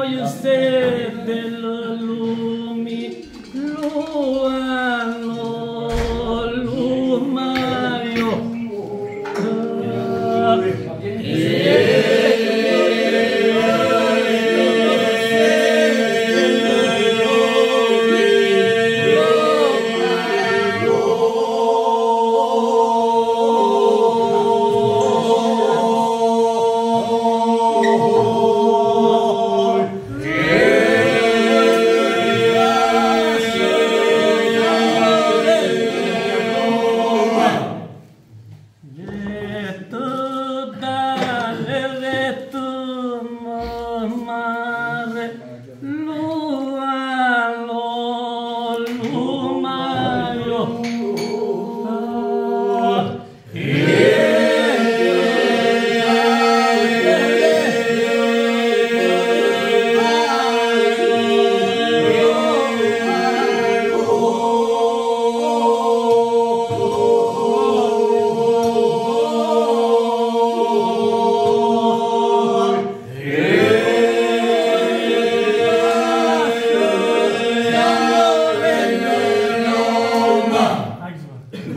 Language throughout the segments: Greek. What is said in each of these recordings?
noi stelle lumi luano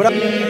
Bravo.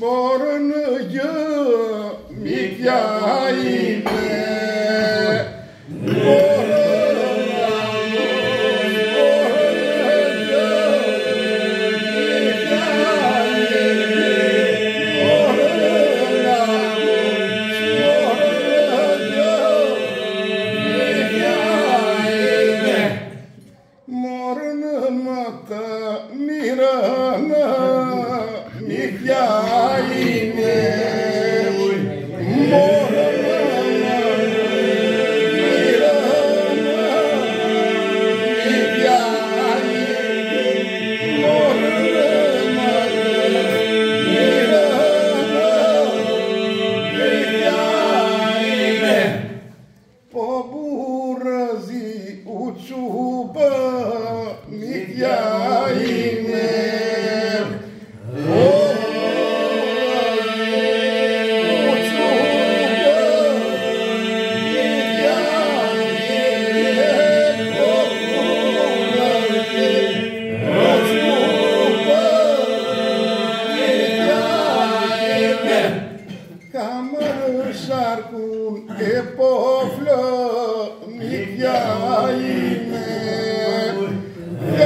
Morun yö, mikyaime. Santa Mirana Migliaine Poburazi u čuba σαρκούν επόφλο μυθιά είναι.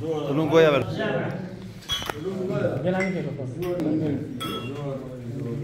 Tú nunca voy a ver.